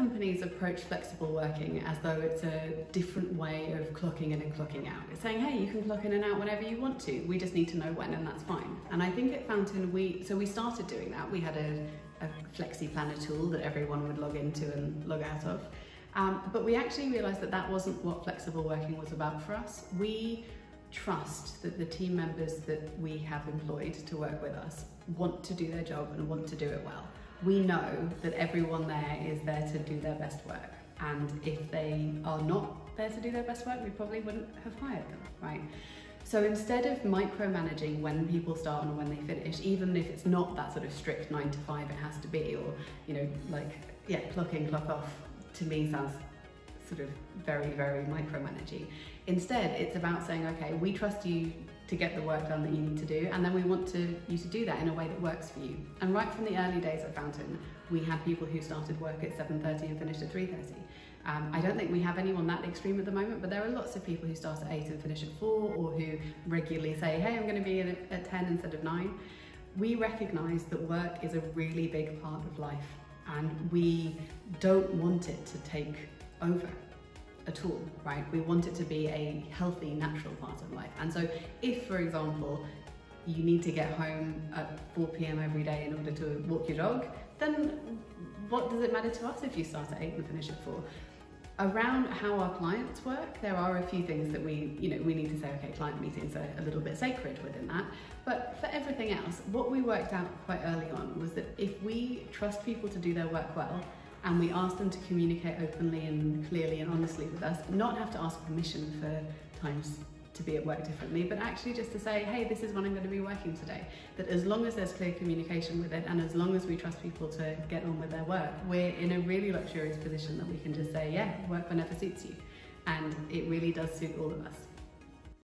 companies approach flexible working as though it's a different way of clocking in and clocking out. It's saying, hey, you can clock in and out whenever you want to. We just need to know when, and that's fine. And I think at Fountain, we so we started doing that. We had a, a flexi planner tool that everyone would log into and log out of. Um, but we actually realised that that wasn't what flexible working was about for us. We trust that the team members that we have employed to work with us want to do their job and want to do it well. We know that everyone there is there to do their best work. And if they are not there to do their best work, we probably wouldn't have hired them, right? So instead of micromanaging when people start and when they finish, even if it's not that sort of strict nine to five it has to be, or, you know, like, yeah, clock in, clock off, to me sounds sort of very, very micromanaging. Instead, it's about saying, okay, we trust you to get the work done that you need to do, and then we want to, you to do that in a way that works for you. And right from the early days at Fountain, we had people who started work at 7.30 and finished at 3.30. Um, I don't think we have anyone that extreme at the moment, but there are lots of people who start at 8 and finish at 4, or who regularly say, hey, I'm going to be at, at 10 instead of 9. We recognise that work is a really big part of life, and we don't want it to take over at all, right? We want it to be a healthy, natural part of life. And so if, for example, you need to get home at 4 p.m. every day in order to walk your dog, then what does it matter to us if you start at 8 and finish at 4? Around how our clients work, there are a few things that we, you know, we need to say, okay, client meetings are a little bit sacred within that. But for everything else, what we worked out quite early on was that if we trust people to do their work well, and we ask them to communicate openly and clearly and honestly with us, not have to ask permission for times to be at work differently, but actually just to say, hey, this is when I'm going to be working today. That as long as there's clear communication with it and as long as we trust people to get on with their work, we're in a really luxurious position that we can just say, yeah, work whenever suits you. And it really does suit all of us.